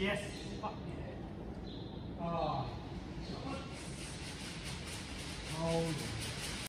Yes. Fuck yeah. Oh. Oh.